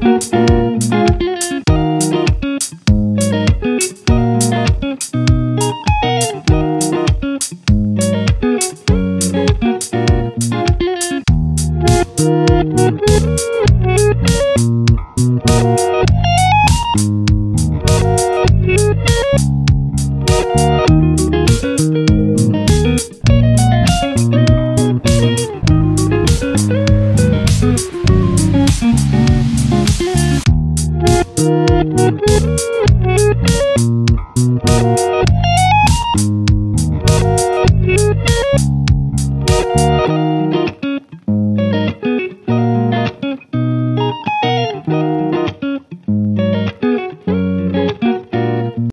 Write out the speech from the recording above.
Thank Thank you.